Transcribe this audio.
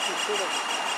还挺吃的。